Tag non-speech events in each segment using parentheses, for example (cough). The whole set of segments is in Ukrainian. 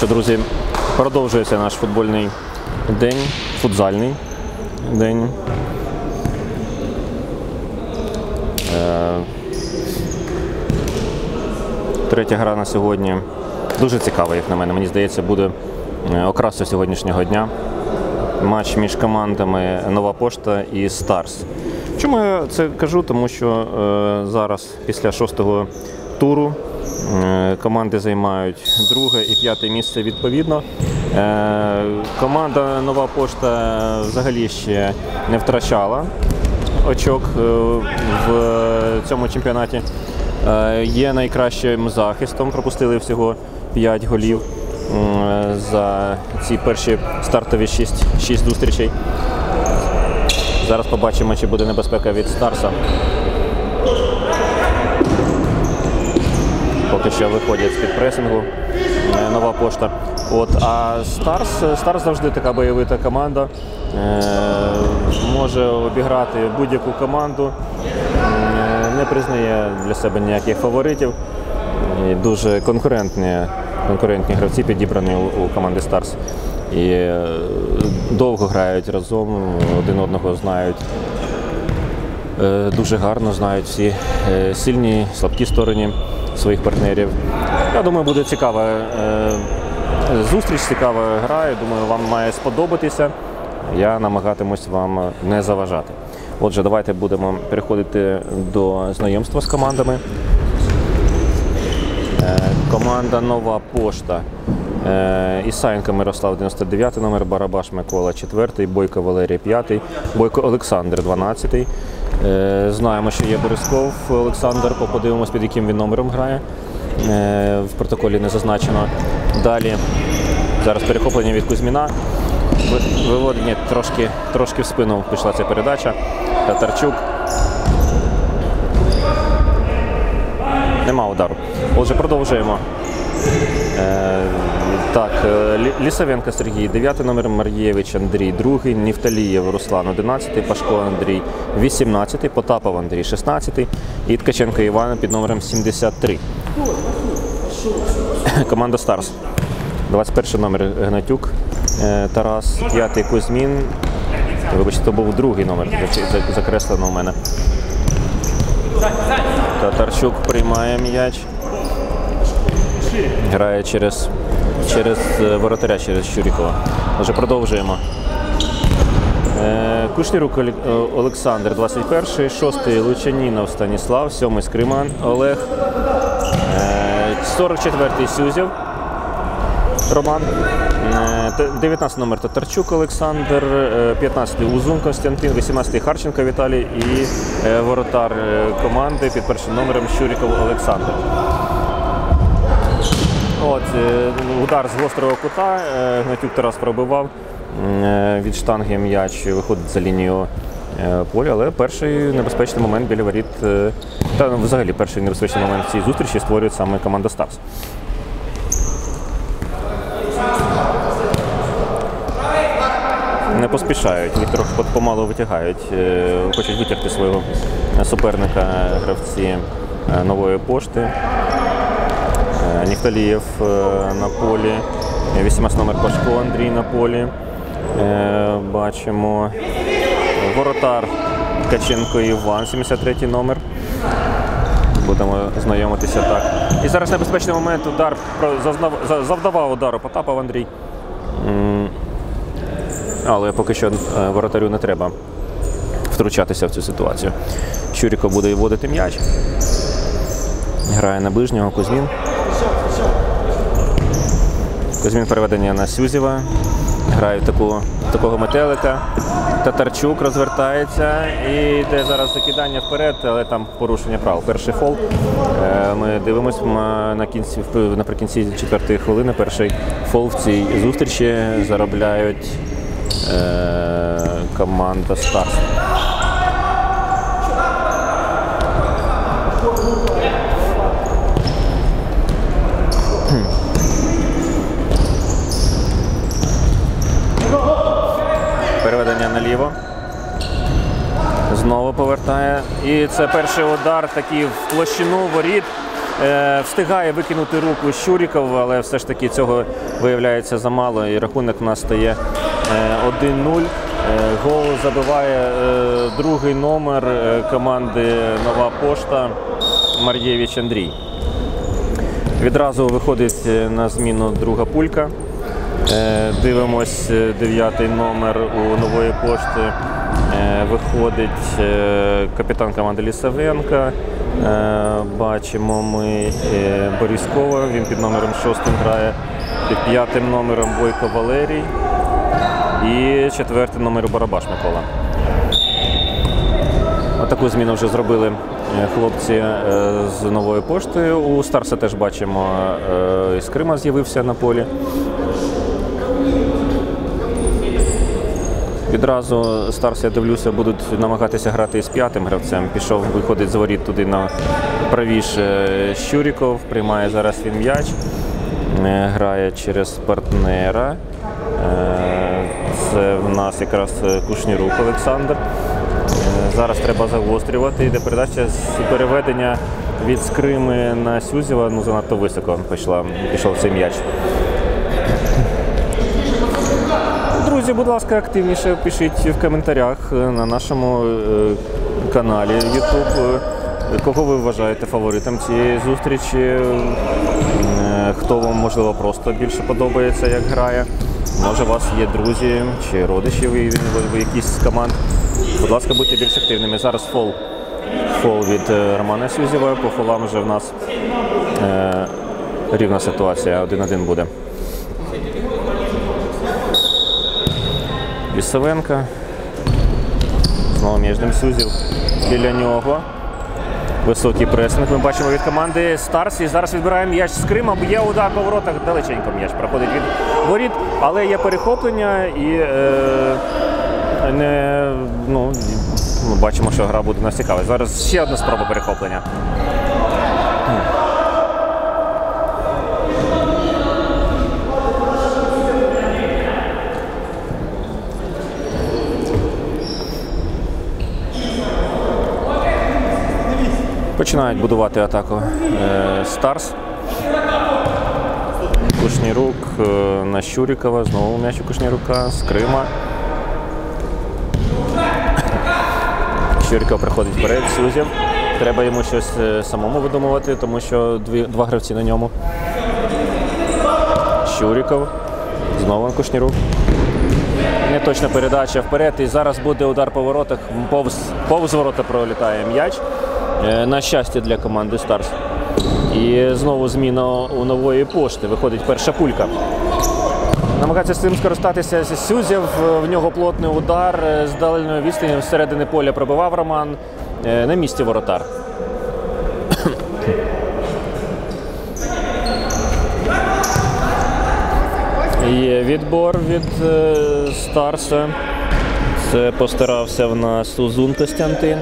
Що, друзі, продовжується наш футбольний день, футзальний день. Е, Третя гра на сьогодні. Дуже цікава, як на мене. Мені здається, буде е, окрасою сьогоднішнього дня. Матч між командами Нова Пошта і Старс. Чому я це кажу? Тому що е, зараз, після шостого туру, команди займають друге і п'яте місце відповідно. Е, команда Нова Пошта взагалі ще не втрачала очок е, в цьому чемпіонаті. Е, Є найкращим захистом, пропустили всього 5 голів за ці перші стартові 6, 6 зустрічей. Зараз побачимо, чи буде небезпека від Старса. Поки що виходять з-під пресингу е, нова пошта. От, а Старс, Старс завжди така бойовита команда. Е, може обіграти будь-яку команду, Е, не признає для себе ніяких фаворитів. І дуже конкурентні, конкурентні гравці підібрані у, у команди Старс. І е, довго грають разом, один одного знають. Е, Дуже гарно знають всі е, сильні, слабкі сторони своїх партнерів. Я думаю, буде цікава е, зустріч, цікава гра. Я думаю, вам має сподобатися. Я намагатимусь вам не заважати. Отже, давайте будемо переходити до знайомства з командами. Е, Команда Нова Пошта. Е, Ісаєнко Мирослав 99 номер, Барабаш Микола 4, Бойко Валерій 5, Бойко Олександр 12. Е, Знаємо, що є Березков Олександр, подивимось, під яким він номером грає. Е, В протоколі не зазначено. Далі зараз перехоплення від Кузьміна. Ви- Виводення трошки, трошки в спину пішла ця передача. Татарчук. Нема удару. Отже, продовжуємо. Так, е, Лісовенко Сергій, 9 номер Мар'євич Андрій, 2, Нівталієв Руслан 11, Пашко Андрій 18, Потапов Андрій 16 і Ткаченко Іван під номером 73. (coughs) Команда Старс. 21 номер Гнатюк е, Тарас, 5 Кузьмін. Вибачте, то був другий номер, закреслено у мене. Татарчук приймає м'яч. Грає через, через е, воротаря, через Щурікова. Отже, продовжуємо. Е, Кушнірук е, Олександр, 21-й, 6-й Лучанінов Станіслав, 7-й Скриман Олег, е, 44-й Сюзєв Роман, е, т- 19 номер Татарчук Олександр, е, 15-й Узун Константин, 18-й Харченко Віталій і воротар команди під першим номером Щуріков Олександр. От, е, удар з гострого кута, е, Гнатюк Тарас пробивав е, від штанги м'яч, виходить за лінію поля, але перший небезпечний момент біля воріт, та ну, взагалі перший небезпечний момент в цій зустрічі створює саме команда Старс. Не поспішають, їх помалу витягають, хочуть витягти свого суперника гравці нової пошти. Е, е, на полі, 18 номер Пашко Андрій на полі. Е, Бачимо воротар Ткаченко Іван, 73 номер. Будемо знайомитися так. І зараз небезпечний момент удар завдавав удару Потапов Андрій. Але поки що воротарю не треба втручатися в цю ситуацію. Щуріко буде вводити м'яч. Грає на ближнього Кузьмін. Кузьмін переведення на Сюзєва. Грає таку, такого метелика. Татарчук розвертається і йде зараз закидання вперед, але там порушення прав. Перший фол. Е, Ми дивимося на кінці, наприкінці четвертої хвилини. Перший фол в цій зустрічі заробляють е, команда Старс. Переведення наліво. Знову повертає. І це перший удар такий в площину воріт. Е, встигає викинути руку Щуріков, але все ж таки цього виявляється замало. І рахунок у нас стає е, 1-0. Е, гол забиває е, другий номер е, команди Нова Пошта Мар'євич Андрій. Відразу виходить е, на зміну друга пулька. Е, Дивимось е, дев'ятий номер у нової пошти. Е, Виходить капітан команди Лісавенка. Бачимо ми Боріскова, він під номером 6 грає, під п'ятим номером Бойко Валерій і четвертий номер Барабаш Микола. Отаку зміну вже зробили хлопці з нової пошти. У Старса теж бачимо, із Крима з'явився на полі. Відразу Старс, я дивлюся, будуть намагатися грати із п'ятим гравцем. Пішов, виходить з воріт туди на правіше Щуріков, приймає зараз він м'яч, е, грає через партнера. Е, Це в нас якраз Кушнірук Олександр. Е, Зараз треба загострювати. Йде передача з переведення від Скрими на Сюзєва. Ну занадто високо пішла, пішов цей м'яч. Друзі, будь ласка, активніше пишіть в коментарях е, на нашому е, каналі YouTube, е, кого ви вважаєте фаворитом цієї зустрічі, хто вам можливо просто більше подобається, як грає. Може, у вас є друзі чи родичі ви, ви, якісь з команд. Будь ласка, будьте більш активними. Зараз фол. Фол від Романа Сюзєва. По фолам вже в нас е, рівна ситуація. 1-1 буде. Лісовенка. Знову між ним Сюзів біля нього. Високий пресинг ми бачимо від команди Старс. І зараз відбирає м'яч з Крима. Є удар по воротах, далеченько м'яч проходить від воріт, але є перехоплення і е, не, ну, бачимо, що гра буде нас цікава. Зараз ще одна спроба перехоплення. Починають будувати атаку е, Старс. Кушнірук е, на Щурікова. Знову м'яч у Кушнірука з Крима. Щуріков приходить вперед, Сюзєв. Треба йому щось е, самому видумувати, тому що дві, два гравці на ньому. Щуріков. Знову Кушнірук. Неточна передача вперед. І зараз буде удар по воротах. Повз, повз ворота пролітає м'яч. Е, На щастя для команди Старс. І знову зміна у нової пошти. Виходить перша пулька. Намагається з цим скористатися Сюзєв. В нього плотний удар е, з дальньої відстані всередини поля пробивав Роман. Е, На місці воротар. Є відбор від Старса. Це постарався в нас Узун Костянтин.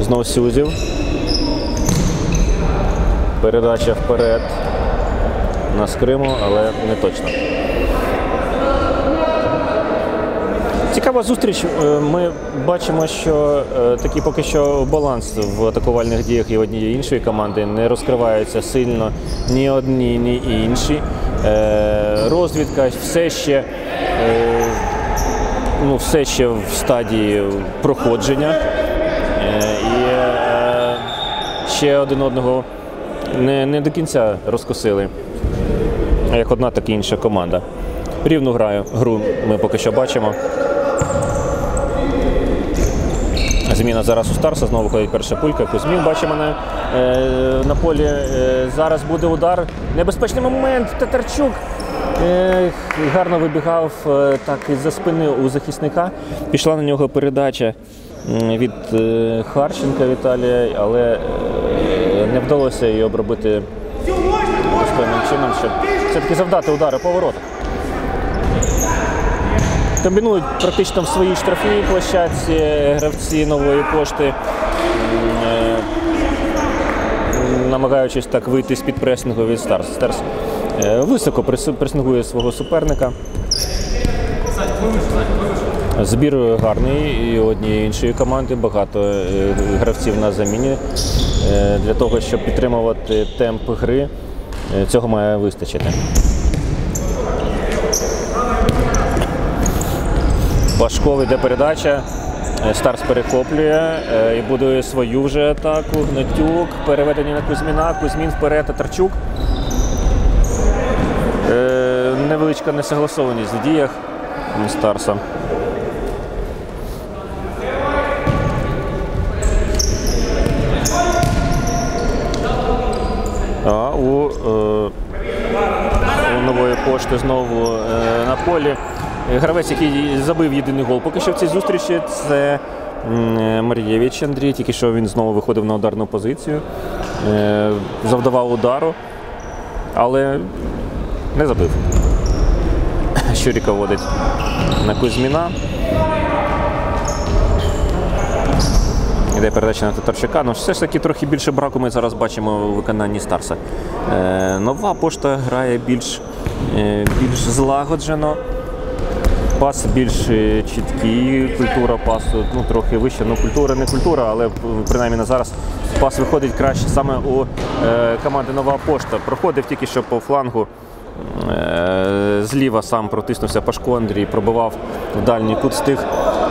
Знову Сюзів. Передача вперед на Скриму, але не точно. Цікава зустріч. Е, Ми бачимо, що е, такий поки що баланс в атакувальних діях і однієї іншої команди не розкривається сильно ні одні, ні інші. Е, Розвідка все ще, ну, все ще в стадії проходження. І е, ще один одного не, не до кінця розкосили. Як одна, так і інша команда. Рівну граю, гру ми поки що бачимо. Зміна зараз у Старса, знову виходить перша пулька. Кузьмін бачимо на, е, на полі. Е, зараз буде удар. Небезпечний момент. Татарчук гарно вибігав так із-за спини у захисника. Пішла на нього передача від е, Харченка Віталія, але е, не вдалося її обробити достойним чином, щоб все-таки завдати удари по. Комбінують практично в своїй штрафній площадці гравці нової пошти, е, намагаючись так вийти з-під пресингу від Старс. Старс високо прес- пресингує свого суперника. Збір гарний і однієї іншої команди. Багато е, гравців на заміні. Е, Для того, щоб підтримувати темп гри, е, цього має вистачити. Пашков іде передача. Старс перехоплює і будує свою вже атаку. Гнатюк, переведення на Кузьміна, Кузьмін вперед, Татарчук. Е, Невеличка несогласованість в діях Старса. У, е, у нової пошти знову е, на полі. Гравець, який забив єдиний гол поки що в цій зустрічі, це м, Мар'євич Андрій. Тільки що він знову виходив на ударну позицію, е, завдавав удару, але не забив. Щуріка водить на Кузьміна. Іде передача на Татарчука. Ну, все ж таки трохи більше браку ми зараз бачимо у виконанні Старса. Е, нова пошта грає більш, е, більш злагоджено. Пас більш е, чіткий, культура пасу ну, трохи вища. Ну, культура не культура, але принаймні на зараз пас виходить краще саме у е, команди Нова пошта. Проходив тільки що по флангу. Е, Зліва сам протиснувся Пашко Андрій, пробивав в дальній кут, встиг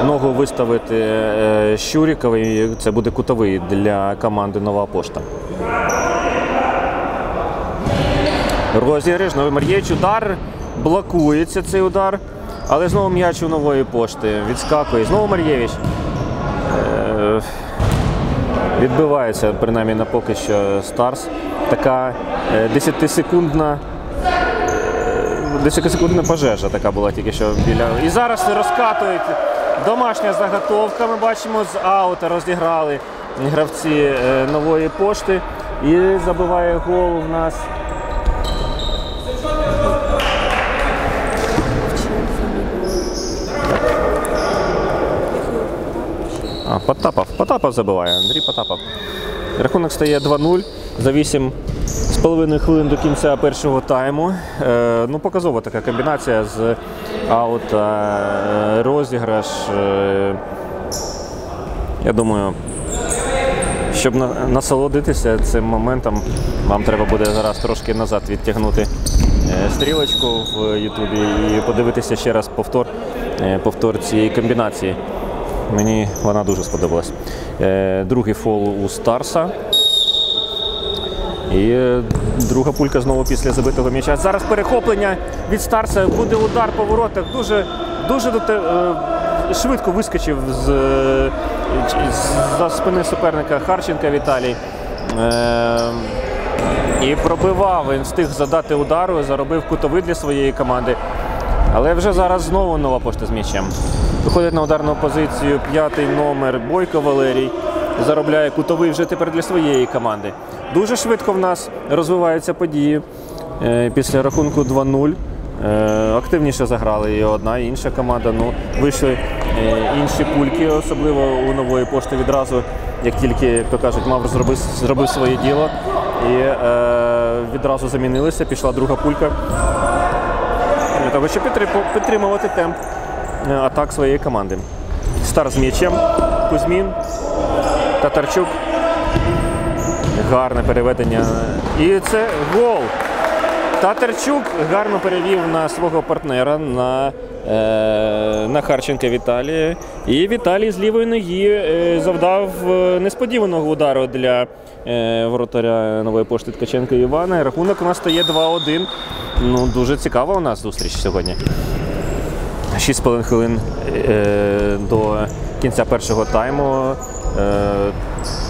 ногу виставити е, Щуріковий. Це буде кутовий для команди Нова пошта. Розіграш, новий Мар'єч, удар. Блокується цей удар. Але знову м'яч у нової пошти. Відскакує. Знову Мар'євич. Е, Відбивається, принаймні на поки що Старс. Така е, 10-секундна. 10-секундна пожежа така була тільки що біля. І зараз розкатують домашня заготовка. Ми бачимо з аута розіграли гравці е, нової пошти. І забиває гол у нас. А, Потапов. Потапов забиває. Андрій Потапов. Рахунок стає 2-0 за 8 з половиною хвилин до кінця першого тайму. Е, ну, показова така комбінація з аута, е, розіграш. Е, я думаю, щоб насолодитися цим моментом, вам треба буде зараз трошки назад відтягнути стрілочку в Ютубі і подивитися ще раз повтор, повтор цієї комбінації. Мені вона дуже сподобалась. Другий фол у Старса. І е, друга пулька знову після забитого м'яча. Зараз перехоплення від Старса. Буде удар по воротах. Дуже, дуже е, швидко вискочив з, е, з- спини суперника Харченка Віталій. І пробивав. Він встиг задати удару, заробив кутовий для своєї команди. Але вже зараз знову нова пошта з м'ячем. Виходить на ударну позицію п'ятий номер Бойко Валерій. Заробляє кутовий вже тепер для своєї команди. Дуже швидко в нас розвиваються події. Е, Після рахунку 2-0. Е, Активніше заграли і одна, і інша команда. Ну, вийшли е, інші пульки, особливо у нової пошти відразу, як тільки, як то кажуть, мав зробив, зробив своє діло. І е, відразу замінилися, пішла друга пулька для того, щоб підтримувати темп атак своєї команди. Стар з м'ячем, Кузьмін, Татарчук. Гарне переведення. І це гол. Татарчук гарно перевів на свого партнера на, е, на Харченка Віталія. І Віталій з лівої ноги е, завдав е, несподіваного удару для е, воротаря нової пошти Ткаченка Івана. Рахунок у нас стає 2-1. Ну, дуже цікава у нас зустріч сьогодні. 6,5 хвилин е, до кінця першого тайму. Е,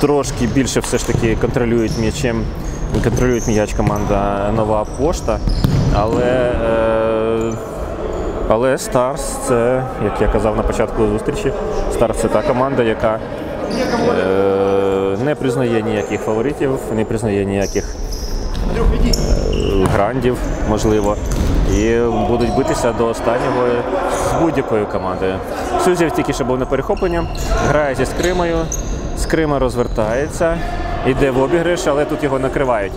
трошки більше все ж таки контролюють м'ячем, контролюють м'яч команда Нова Пошта. Але, е, але Старс це, як я казав на початку зустрічі, Старс це та команда, яка е, не признає ніяких фаворитів, не признає ніяких грандів, можливо. І будуть битися до останнього з будь-якою командою. Сюзів тільки що був на перехопленні, грає зі скримою, скрима розвертається, йде в обіграш, але тут його накривають.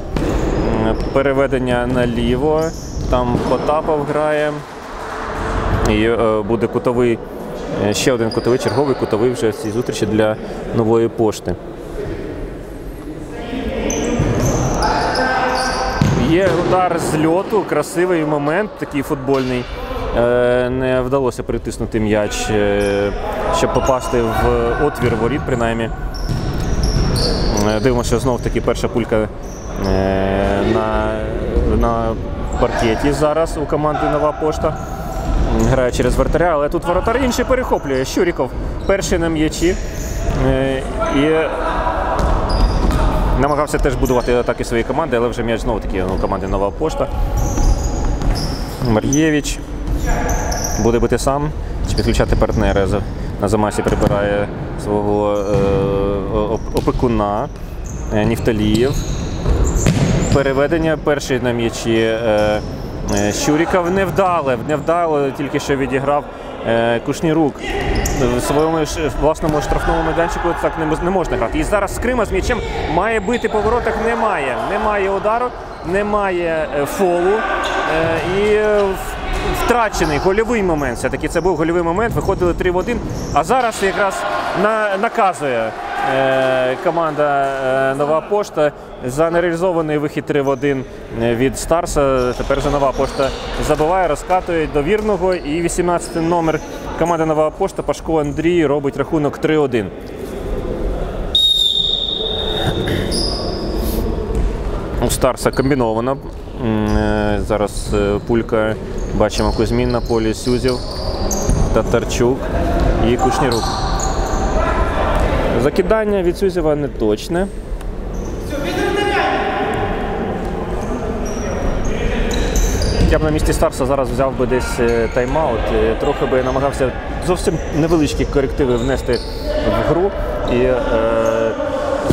Переведення наліво, там Потапов грає. І е, буде кутовий, е, ще один кутовий, черговий кутовий вже в цій зустрічі для нової пошти. Є удар з льоту, красивий момент, такий футбольний. Е, Не вдалося притиснути м'яч, е, щоб попасти в отвір воріт, принаймні. Е, Дивимося, що знов таки перша пулька на, на паркеті зараз у команди Нова пошта. Грає через вратаря, але тут воротар інший перехоплює. Щуріков перший на м'ячі. І намагався теж будувати атаки своєї команди, але вже м'яч знову таки у команди Нова пошта. Мар'євич буде бити сам чи підключати партнера. На замасі прибирає свого е, оп- опекуна е. Переведення перший на м'ячі е, е, Щуріков невдале, невдало тільки що відіграв е, Кушнірук. В своєму власному штрафному майданчику так не, мож- не можна грати. І зараз Скрима з м'ячем має бити по воротах, немає. Немає удару, немає е, фолу. Е, і е, втрачений гольовий момент. Все-таки це був гольовий момент, виходили 3 в 1. А зараз якраз на, наказує команда е, Нова пошта за нереалізований вихід 3 в 1 від Старса. Тепер же Нова пошта забиває, розкатує до вірного. І 18 номер команди Нова пошта Пашко Андрій робить рахунок 3-1. У Старса е, Зараз е, пулька. Бачимо Кузьмін на полі, Сюзів, Татарчук і Кушнірук. Закидання від Сюзєва не точне. Я б на місці Старса зараз взяв би десь е, тайм-аут, е, трохи би намагався зовсім невеличкі корективи внести в гру. І е,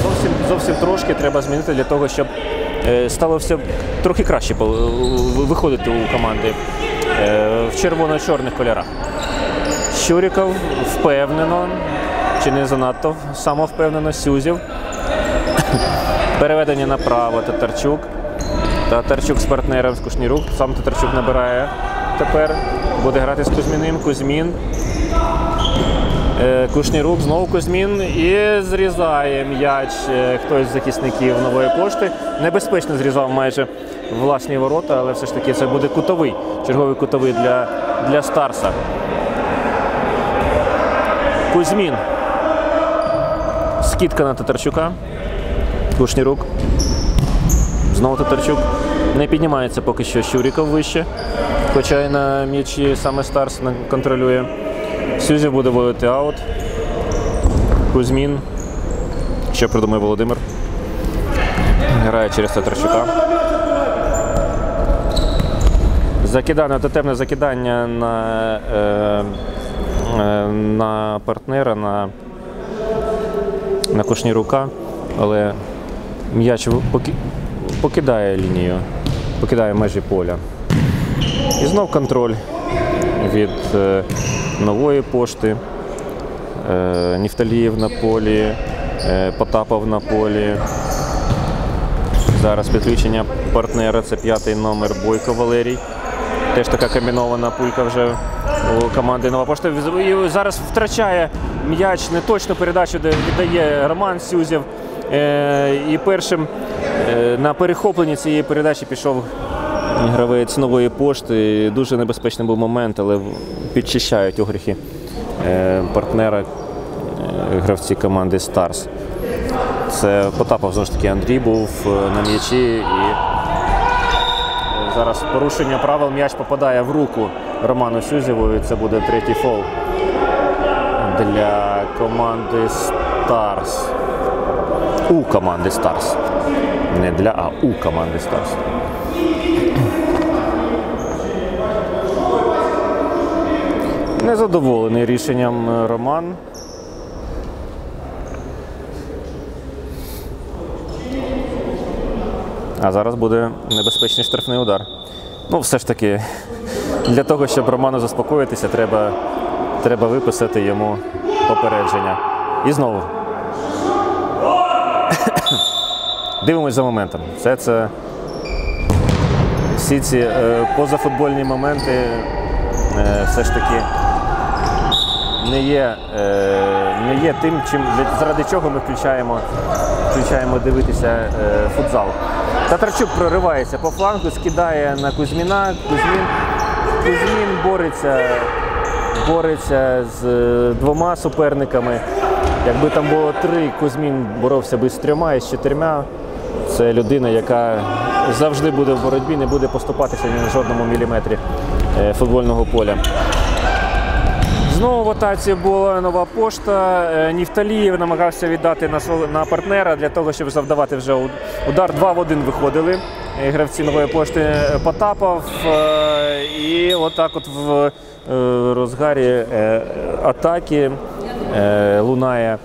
зовсім, зовсім трошки треба змінити для того, щоб е, стало все трохи краще виходити у команди е, в червоно-чорних кольорах. Щуріков впевнено, чи не занадто самовпевнено, Сюзів. Переведення направо Татарчук. Татарчук з партнером з Кушнірук. Сам Татарчук набирає тепер. Буде грати з Кузьміним. Кузьмін. Е, Кушнірук, знову Кузьмін і зрізає м'яч е, хтось з захисників нової пошти. Небезпечно зрізав майже власні ворота, але все ж таки це буде кутовий, черговий кутовий для, для Старса. Кузьмін. Скидка на Татарчука. Кушнірук. Знову Татарчук. Не піднімається поки що Щуріков вище. Хоча й на м'ячі саме Старс контролює. Сюзів буде вводити аут. Кузьмін. Що придумає Володимир? Грає через Татарчука. Закидання, тотемне закидання на, е, е, на партнера, на, на Кушнірука, але м'яч покидає лінію, покидає межі поля. І знов контроль від е, нової пошти. Е, Нівталієв на полі, е, Потапов на полі. Зараз підключення партнера, це п'ятий номер Бойко Валерій. Теж така комбінована пулька вже у команди Нова Пошта. І зараз втрачає м'яч, неточну передачу, де віддає Роман Сюзєв. Е, І першим е, на перехопленні цієї передачі пішов гравець нової пошти. Дуже небезпечний був момент, але підчищають огріхи е, партнера гравці команди Старс. Це Потапов знову ж таки Андрій був на м'ячі і Зараз порушення правил м'яч попадає в руку Роману Сюзєву. І це буде третій фол для команди Старс. У команди Старс. Не для, а у команди Старс. Незадоволений рішенням е, Роман. А зараз буде небезпечний штрафний удар. Ну, все ж таки, (laughs) для того, щоб Роману заспокоїтися, треба, треба виписати йому попередження. І знову. (coughs) Дивимось за моментом. Все це всі ці е, позафутбольні моменти е, все ж таки не є, е, не є тим, чим, заради чого ми включаємо, включаємо дивитися е, футзал. Татарчук проривається по флангу, скидає на Кузьміна. Кузьмін, Кузьмін бореться, бореться з е, двома суперниками. Якби там було три, Кузьмін боровся би з трьома і з чотирма. Це людина, яка завжди буде в боротьбі, не буде поступатися ні на жодному міліметрі е, футбольного поля. Знову в атаці була нова пошта. Е, Нівталієв намагався віддати на партнера для того, щоб завдавати вже удар. Два в один виходили гравці нової пошти Потапов. е, І отак от в е, розгарі е, атаки лунає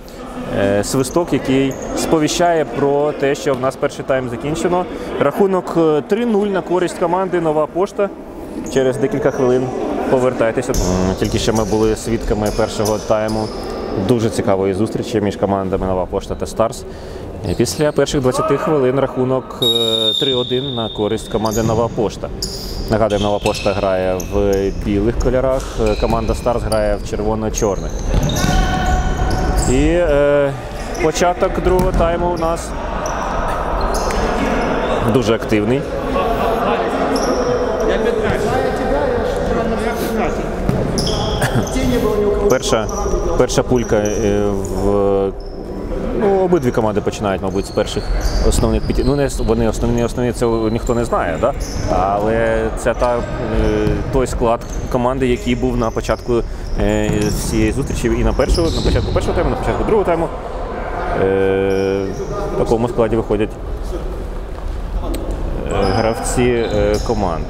свисток, який сповіщає про те, що в нас перший тайм закінчено. Рахунок е, 3-0 на користь команди Нова пошта. Через декілька хвилин повертайтеся. Тільки що ми були свідками першого тайму дуже цікавої зустрічі між командами Нова Пошта та Старс. Після перших 20 хвилин рахунок е, 3-1 на користь команди Нова Пошта. Нагадуємо, Нова Пошта грає в білих кольорах, е, команда Старс грає в червоно-чорних. І е, початок другого тайму у нас дуже активний. (coughs) Перша, перша пулька е, в. Ну, обидві команди починають, мабуть, з перших основних п'яти. Ну, не вони основні, основні це ніхто не знає, да? але це та, е, той склад команди, який був на початку е, всієї зустрічі і на першого, на початку першого тайму, на початку другого тайму. Е, в такому складі виходять гравці команд.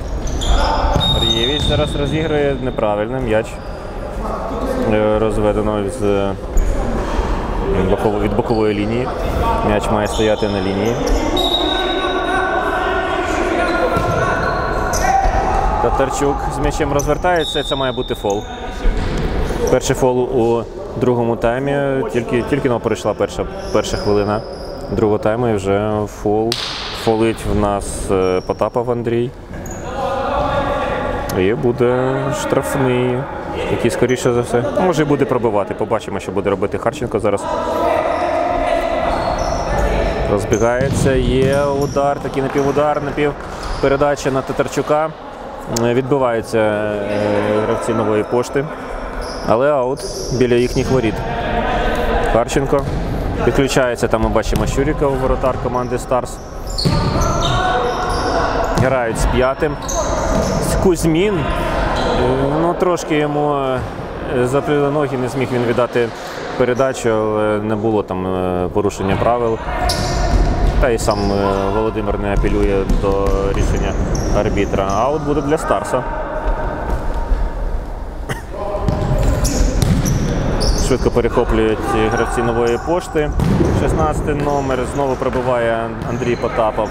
Марієвич зараз розігрує неправильно м'яч розведено з від бокової лінії. М'яч має стояти на лінії. Татарчук з м'ячем розвертається, це має бути фол. Перший фол у другому таймі, тільки, тільки но пройшла перша, перша хвилина другого тайму і вже фол. Фолить в нас е, Потапов Андрій. І буде штрафний, який скоріше за все. Може і буде пробивати. Побачимо, що буде робити Харченко зараз. Розбігається, є удар, такий напівудар, напівпередача на Татарчука. Е, Відбиваються е, гравці нової пошти. Але аут біля їхніх воріт. Харченко. Підключається, там ми бачимо Щуріка, воротар команди Старс. Грають з п'ятим. Кузьмін. Ну, трошки йому е, запліли ноги, не зміг він віддати передачу, але не було там е, порушення правил. Та й сам е, Володимир не апелює до рішення арбітра. Аут буде для Старса. Швидко перехоплюють гравці нової пошти. 16 номер знову пробиває Андрій Потапов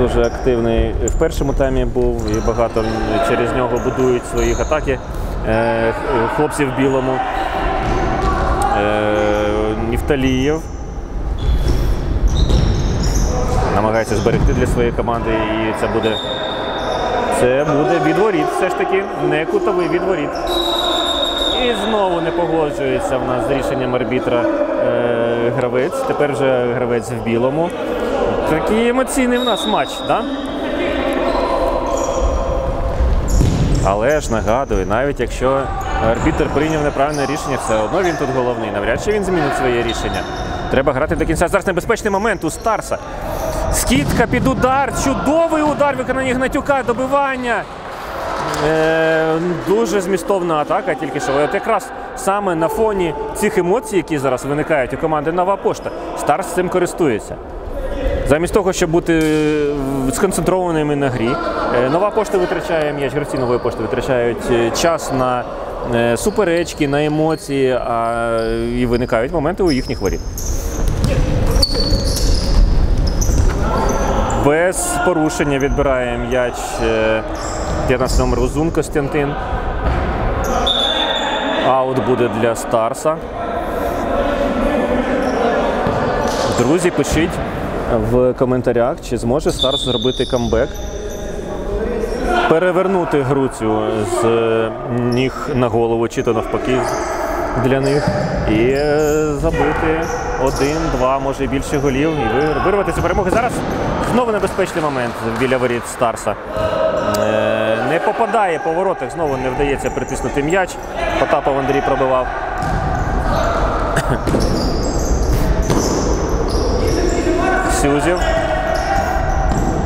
дуже активний в першому таймі був і багато через нього будують свої атаки. Е, Хлопці в білому. Е, Нівталієв. Намагається зберегти для своєї команди і це буде. Це буде відворіт, все ж таки, не кутовий відворіт. І знову не погоджується в нас з рішенням арбітра е, гравець. Тепер вже гравець в білому. Такий емоційний в нас матч? Да? Але ж нагадую, навіть якщо арбітр прийняв неправильне рішення, все одно він тут головний. Навряд чи він змінить своє рішення. Треба грати до кінця. Зараз небезпечний момент у Старса. Скидка під удар, чудовий удар виконання Гнатюка, добивання. Е, дуже змістовна атака, тільки що. От якраз саме на фоні цих емоцій, які зараз виникають у команди Нова Пошта, Старс цим користується. Замість того, щоб бути е, сконцентрованими на грі, е, нова пошта витрачає м'яч, гравці нової пошти витрачають е, час на суперечки, на емоції, а і виникають моменти у їхніх воріт. Без порушення відбирає м'яч е, 15 номер Узун Костянтин. Аут буде для Старса. Друзі, пишіть в коментарях, чи зможе Старс зробити камбек. Перевернути гру цю з е, ніг на голову, чи то навпаки для них. І е, забити один, два, може більше голів. І ви- вирвати цю перемогу. Зараз знову небезпечний момент біля воріт Старса. Е, Не попадає по воротах, знову не вдається притиснути м'яч. Потапов Андрій пробивав. Сюзів.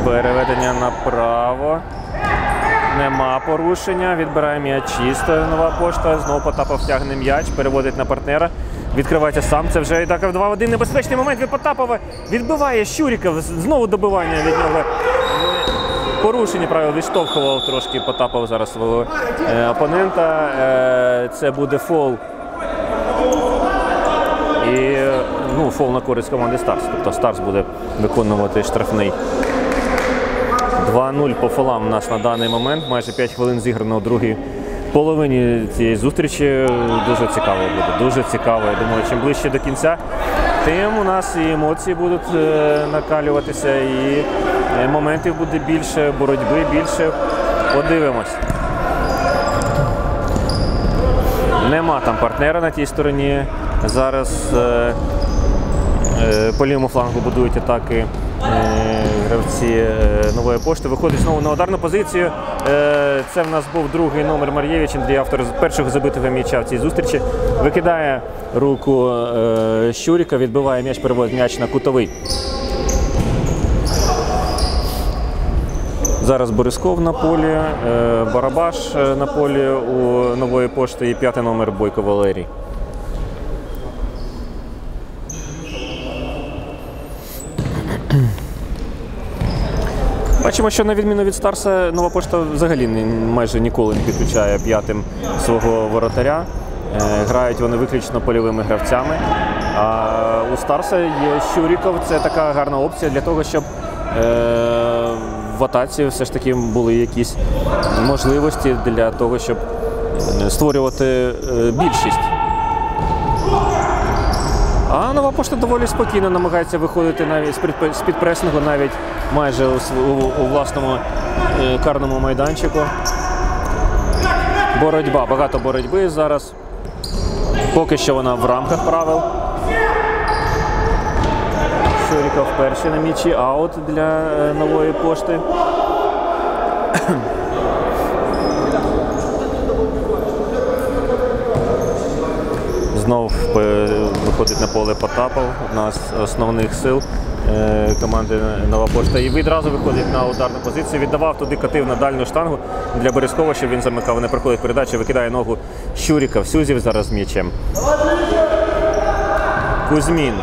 Переведення направо. Нема порушення. Відбирає м'яч чисто. Нова пошта. Знову Потапов тягне м'яч, переводить на партнера. Відкривається сам. Це вже і так в 2-1. Небезпечний момент від Потапова. Відбиває Щуріков. Знову добивання від нього. Порушення правил відштовхував трошки Потапов зараз свого е, опонента. Е, це буде фол. І е, ну, фол на користь команди Старс. Тобто Старс буде виконувати штрафний. 2-0 по фолам у нас на даний момент. Майже 5 хвилин зіграно у другій половині цієї зустрічі. Дуже цікаво буде. Дуже цікаво. Я думаю, чим ближче до кінця, тим у нас і емоції будуть е, накалюватися, і е, моментів буде більше, боротьби більше. Подивимось. Нема там партнера на тій стороні. Зараз е, по лівому флангу будують атаки е, гравці е, нової пошти. Виходить знову на ударну позицію. Е, це в нас був другий номер Мар'євич, Андрій автор першого забитого м'яча в цій зустрічі. Викидає руку е, Щуріка, відбиває м'яч, переводить м'яч на кутовий. Зараз Борисков на полі, е, Барабаш е, на полі у нової пошти і п'ятий номер Бойко Валерій. Бачимо, що на відміну від Старса, нова пошта взагалі майже ніколи не підключає п'ятим свого воротаря. Е, Грають вони виключно польовими гравцями. А у Старса є Щуріков. Це така гарна опція для того, щоб е, в атаці все ж таки були якісь можливості для того, щоб е, створювати більшість. А нова пошта доволі спокійно намагається виходити навіть з під- пресингу, навіть майже у, власному е, карному майданчику. Боротьба, багато боротьби зараз. Поки що вона в рамках правил. Шуріков перший на м'ячі, аут для е, нової пошти. Знов е, виходить на поле Потапов, одна з основних сил е, команди Нова Пошта. І відразу виходить на ударну позицію. Віддавав туди катив на дальню штангу для Березкова, щоб він замикав. Не проходить передача, викидає ногу Щуріка в Сюзів зараз м'ячем. Кузьмін.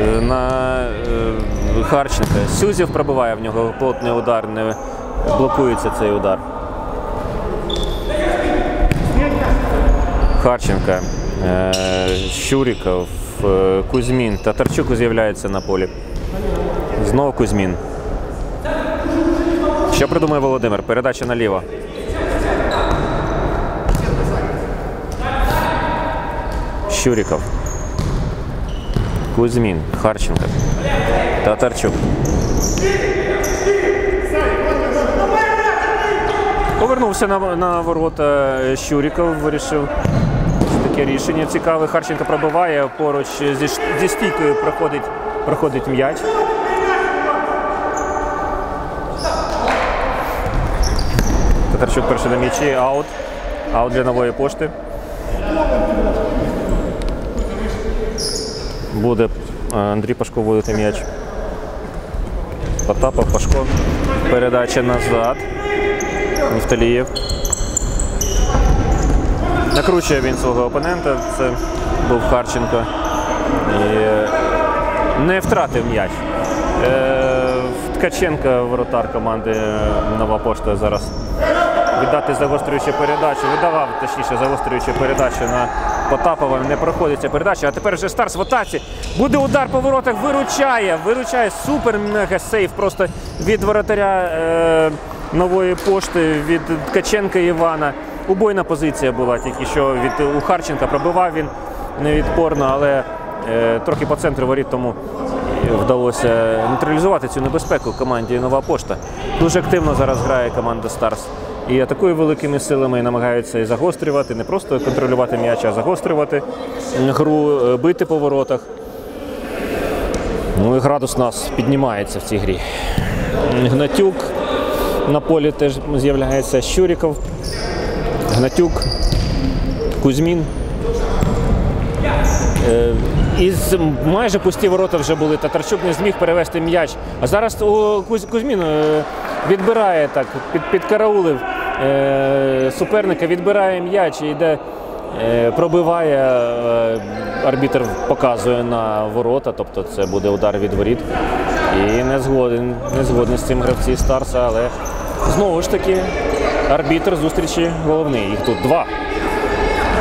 Е, На е, Харченка. Сюзів пробиває в нього плотний удар, не блокується цей удар. Харченка, Щуріков, е, Кузьмін. Татарчук з'являється на полі. Знову Кузьмін. Що придумає Володимир? Передача наліво. Щуріков. Кузьмін. Харченко. Татарчук. Повернувся на, на ворота Щуріков, вирішив таке рішення цікаве. Харченко пробиває, поруч зі, зі стійкою проходить, проходить м'яч. Татарчук перший на м'ячі, аут. Аут для нової пошти. Буде е, Андрій Пашко вводити м'яч. Потапов, Пашко. Передача назад. Нефталієв. Накручує він свого опонента. Це був Харченко. І е, не втратив м'яч. Е, Ткаченко, воротар команди Нова Пошта зараз віддати загострюючу передачу. Віддавав, точніше, загострюючу передачу на Потапова. Не проходить ця передача. А тепер вже Старс в атаці. Буде удар по воротах. Виручає. Виручає. Супер мега сейф просто від воротаря е, нової пошти, від Ткаченка Івана. Убойна позиція була тільки що від Харченка. Пробивав він невідпорно, але е, трохи по центру воріт тому вдалося нейтралізувати цю небезпеку команді Нова Пошта. Дуже активно зараз грає команда Старс. І атакує великими силами і намагаються і загострювати, не просто контролювати м'яч, а загострювати гру, е, бити по воротах. Ну і градус нас піднімається в цій грі. Гнатюк на полі теж з'являється Щуріков, Гнатюк, Кузьмін. Е, Із майже пусті ворота вже були. Татарчук не зміг перевести м'яч. А зараз Кузьмін е, відбирає так, під, підкараулив е, суперника, відбирає м'яч і йде, пробиває. Арбітр показує на ворота, тобто це буде удар від воріт. І не згоден, не згоден з цим гравці Старса, але знову ж таки арбітр зустрічі головний. Їх тут два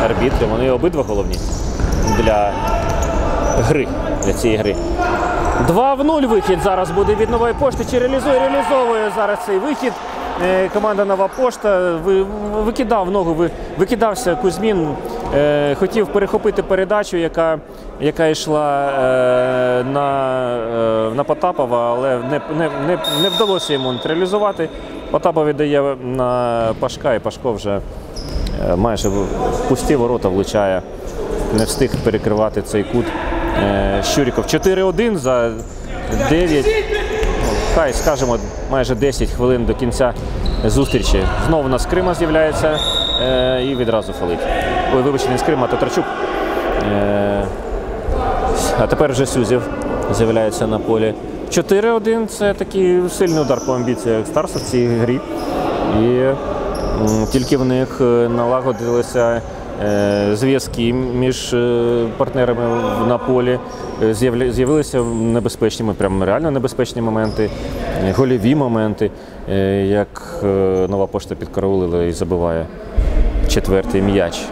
арбітри, вони обидва головні для гри, для цієї гри. 2 в 0 вихід зараз буде від нової пошти. Чи реалізує? Реалізовує зараз цей вихід. Е, Команда Нова пошта викидав ногу, викидався Кузьмін, е, хотів перехопити передачу, яка, яка йшла е, на, на Потапова, але не, не, не, не вдалося йому нейтралізувати. Потапов віддає на Пашка, і Пашко вже е, майже в пусті ворота влучає. Не встиг перекривати цей кут. Е, Щуріков 4-1 за 9. ну, Хай скажемо, майже 10 хвилин до кінця зустрічі. Знову у нас Крима з'являється е, і відразу фалить. Ой, вибачте, не з Крима, Татарчук. А тепер вже Сюзів з'являється на полі. 4-1 це такий сильний удар по амбіціях Старса в цій грі. І тільки в них е, налагодилися е, зв'язки між е, партнерами на полі. З'явилися небезпечні, прямо реально небезпечні моменти, гольові моменти, як нова пошта підкараулила і забиває четвертий м'яч.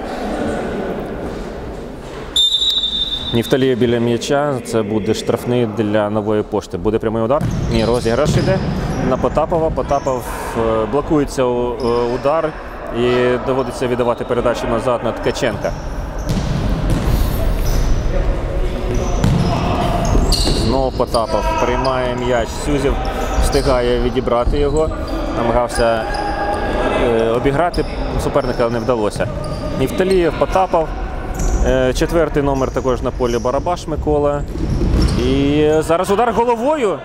Нівталія біля м'яча. Це буде штрафний для нової пошти. Буде прямий удар. Ні, розіграш іде на Потапова. Потапов е, блокується е, удар і доводиться віддавати передачу назад на Ткаченка. Знову Потапов приймає м'яч. Сюзів встигає відібрати його. Намагався е, обіграти суперника, не вдалося. Нівталієв, Потапов. Е, Четвертий номер також на полі Барабаш Микола. І зараз удар головою.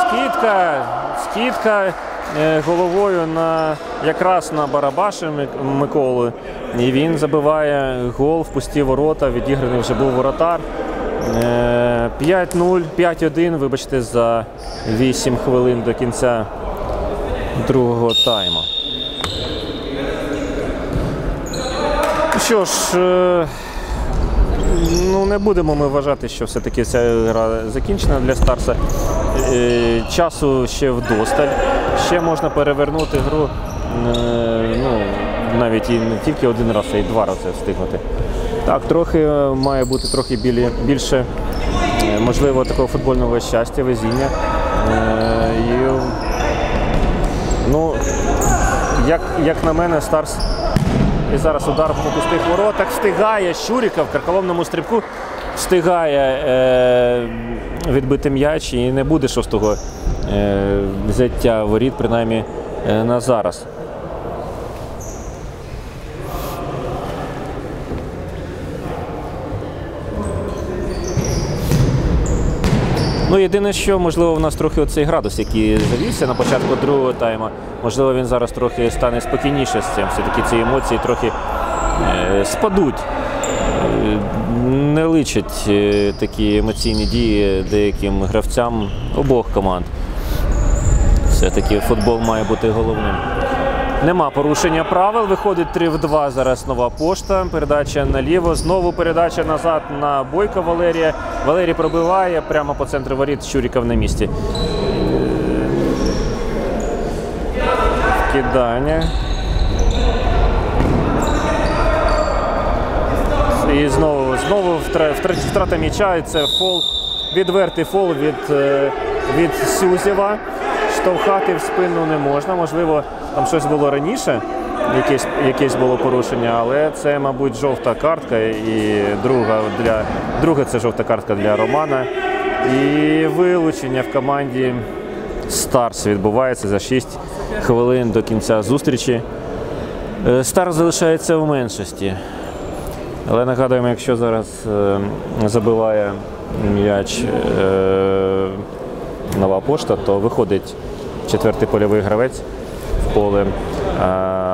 Скидка. Скидка е, головою на якраз на Барабаші Мик- Миколи. І він забиває гол в пусті ворота. Відіграний вже був воротар. Е, 5-0, 5-1, вибачте, за 8 хвилин до кінця другого тайму. Що ж, е, ну не будемо ми вважати, що все-таки ця гра закінчена для Старса. Е, Часу ще вдосталь. Ще можна перевернути гру. е, Ну, навіть і не тільки один раз, а й два рази встигнути. Так, трохи е, має бути трохи більше, можливо, такого футбольного щастя, везіння. І, ну, як, як на мене, Старс і зараз удар по пустих воротах встигає Щуріка в карколомному стрибку. Встигає е, відбити м'яч і не буде шостого е, взяття воріт, принаймні е, на зараз. Ну, єдине, що можливо в нас трохи оцей градус, який завівся на початку другого тайма. Можливо, він зараз трохи стане спокійніше з цим. Все-таки ці емоції трохи е, спадуть. Е, Не личать е, такі емоційні дії деяким гравцям обох команд. Все-таки футбол має бути головним. Нема порушення правил. Виходить 3 в 2. Зараз нова пошта. Передача наліво. Знову передача назад на Бойка Валерія. Валерій пробиває прямо по центру воріт Щуріков на місці. Кидання. І знову знову втрата м'яча. І Це фол. Відвертий фол від, е, від Сюзєва. Штовхати в спину не можна. Можливо там щось було раніше, якесь, якесь було порушення, але це, мабуть, жовта картка. І друга для друга це жовта картка для Романа. І вилучення в команді Старс відбувається за 6 хвилин до кінця зустрічі. Е, Старс залишається в меншості. Але нагадуємо, якщо зараз е, забиває м'яч е, нова пошта, то виходить четвертий польовий гравець в поле. е,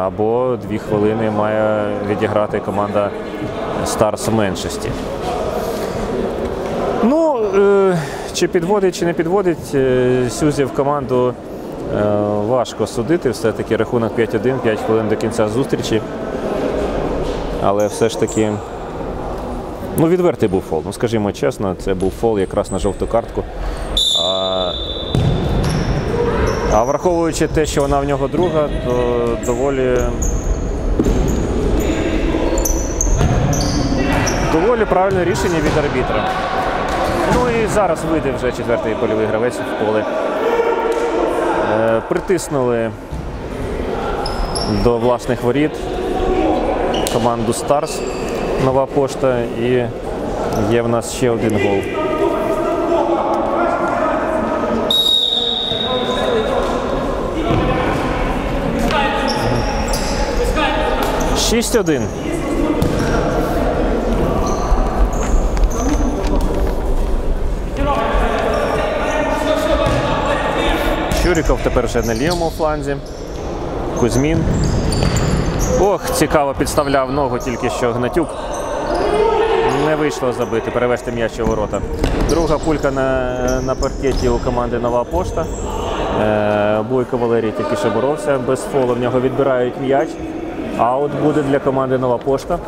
або дві хвилини має відіграти команда Старс меншості. Ну, е, чи підводить, чи не підводить е, Сюзів команду важко судити. Все-таки рахунок 5-1, 5 хвилин до кінця зустрічі. Але все ж таки, ну, відвертий був фол. Ну, скажімо чесно, це був фол якраз на жовту картку. А, враховуючи те, що вона в нього друга, то доволі. Доволі правильне рішення від арбітра. Ну і зараз вийде вже четвертий польовий гравець в поле. Е, притиснули до власних воріт команду Старс нова пошта і є в нас ще один гол. Шість один. Чуріков тепер вже на лівому фланзі. Кузьмін. Ох, цікаво підставляв ногу тільки що Гнатюк. Не вийшло забити, перевести м'яч у ворота. Друга пулька на, на паркеті у команди Нова пошта. Е, Бойко Валерій тільки що боровся. Без фолу в нього відбирають м'яч. Аут буде для команди Нова пошта.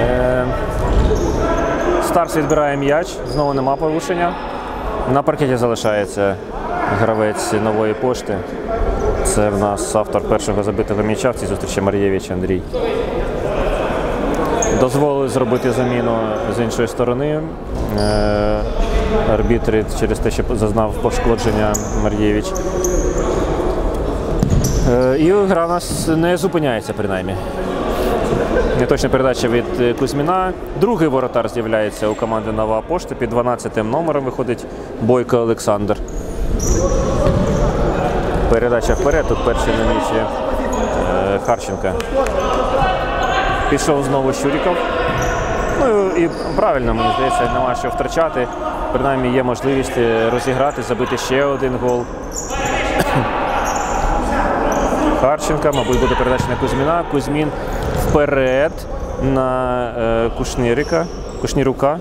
Е, Старс відбирає м'яч, знову нема порушення. На паркеті залишається гравець нової пошти. Це в нас автор першого забитого м'яча в цій зустрічі Мар'євич Андрій. Дозволили зробити заміну з іншої сторони. Е, Арбітр через те, що зазнав пошкодження Мар'євич. Е, І гра у нас не зупиняється принаймні. Неточна передача від е, Кузьміна. Другий воротар з'являється у команди Нова пошта. Під 12 номером виходить Бойко Олександр. Передача вперед. Тут перший на м'ячі е, Харченка. Пішов знову Щуріков. Ну і правильно, мені здається, нема що втрачати. Принаймні є можливість е, розіграти, забити ще один гол. (coughs) Харченка, мабуть, буде передача на Кузьміна. Кузьмін вперед на е, Кушнирика, Кушнірука.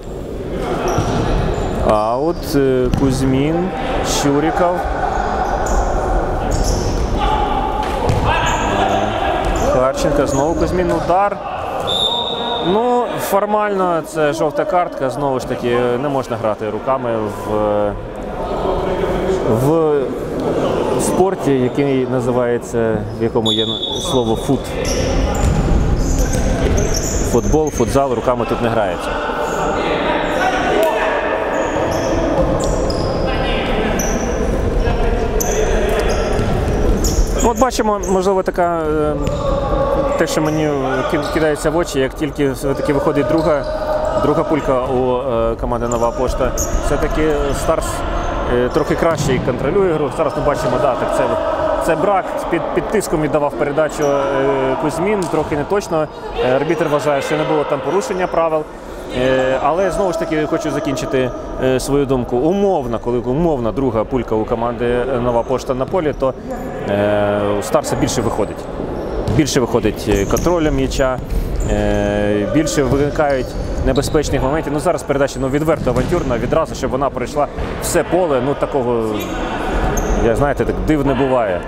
А от е, Кузьмін, Щуріков. Харченка, знову Кузьмін, удар. Ну, формально це жовта картка, знову ж таки, не можна грати руками в, в спорті, який називається, в якому є слово фут. Футбол, футзал руками тут не грається. Ну, От бачимо, можливо, така е, те, що мені кидається в очі, як тільки все-таки виходить друга, друга пулька у е, команди Нова пошта, все-таки Старс е, трохи краще контролює гру. Зараз ми бачимо, да, так це, це брак. Під, під тиском віддавав передачу Кузьмін, трохи не точно. Арбітр вважає, що не було там порушення правил. Е, Але знову ж таки хочу закінчити е, свою думку. Умовно, коли умовна друга пулька у команди е, Нова пошта на полі, то у Старса більше виходить. Більше виходить контролем м'яча, більше виникають небезпечних моментів. Ну зараз передача ну, відверто авантюрна, відразу, щоб вона пройшла все поле. Ну такого, я знаєте, так див не буває.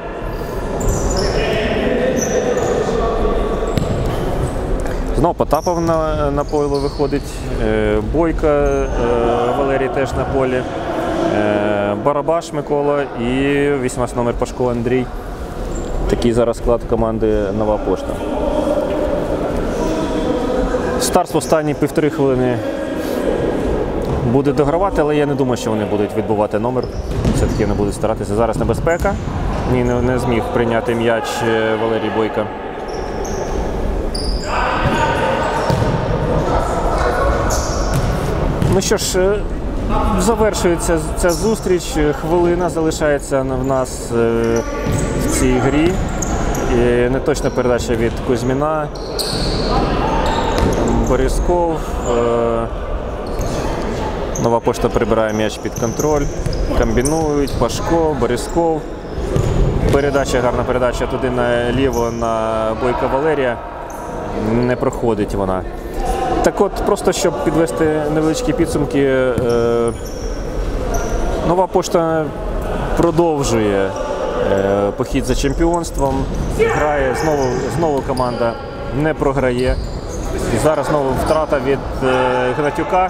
Знов Потапов на, на поле виходить. Е, Бойка е, Валерій теж на полі. Е, Барабаш Микола і 18 номер Пашко Андрій. Такий зараз склад команди Нова пошта. Старс в останні півтори хвилини буде догравати, але я не думаю, що вони будуть відбувати номер. Все-таки вони будуть старатися. Зараз небезпека. Ні, не, не зміг прийняти м'яч Валерій Бойко. Ну що ж, е, завершується ця зустріч. Хвилина залишається в нас е, в цій грі. І неточна передача від Кузьміна. Борисков. е, Нова пошта прибирає м'яч під контроль. Комбінують. Пашко, Борисков. Передача, гарна передача туди наліво на Бойка Валерія. Не проходить вона. Так от, просто щоб підвести невеличкі підсумки, е, нова пошта продовжує е, похід за чемпіонством, грає, знову, знову команда не програє. І зараз знову втрата від е, Гнатюка.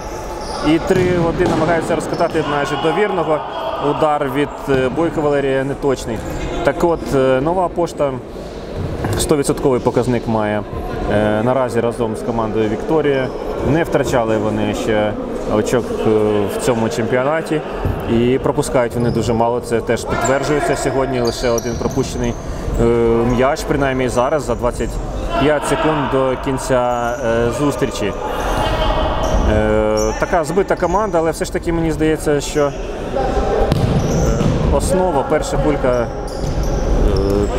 І 3-1 намагаються розкатати майже довірного. Удар від Бойка Валерія неточний. Так от, нова пошта 100% показник має наразі разом з командою Вікторія. Не втрачали вони ще очок е, в цьому чемпіонаті і пропускають вони дуже мало. Це теж підтверджується сьогодні. Лише один пропущений е, м'яч, принаймні зараз за 25 секунд до кінця е, зустрічі. Е, Така збита команда, але все ж таки мені здається, що е, основа, перша кулька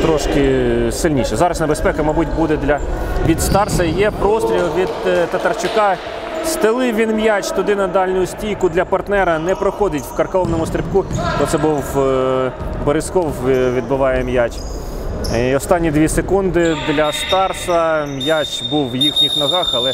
трошки сильніше. Зараз небезпека, мабуть, буде для від Старса. Є простріл від е, Татарчука. Стелив він м'яч туди на дальню стійку для партнера. Не проходить в карколовному стрибку. То це був е, Борисков, е, відбиває м'яч. І останні дві секунди для Старса. М'яч був в їхніх ногах, але